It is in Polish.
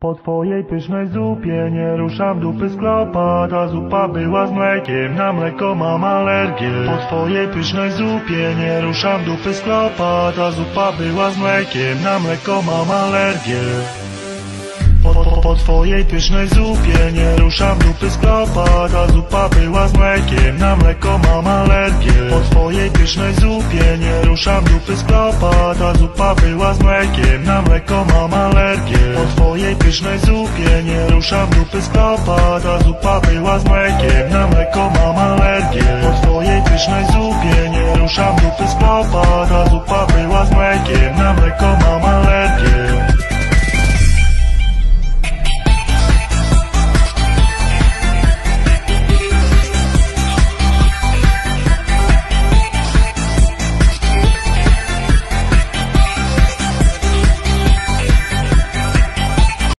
Po twojej pysznej zupie nie ruszam dupy z klopa Ta zupa była z mlekiem, na mleko mam alergię. Po twojej pysznej zupie nie ruszam dupy z klopa Ta zupa była z mlekiem, na mleko mam alergię. Po, po, po twojej pysznej zupie nie ruszam dupy z klopa Ta zupa była z mlekiem, na mleko mam alergię. Po twojej pysznej zupie nie ruszam dupy z klopa Ta zupa była z mlekiem, na mleko mam alergię Twojej pysznej zupie nie ruszam dupy z klopa Ta zupa była z mlekiem, na mleko mam alergię. Po twojej pysznej zupie nie ruszam dupy z klopa Ta zupa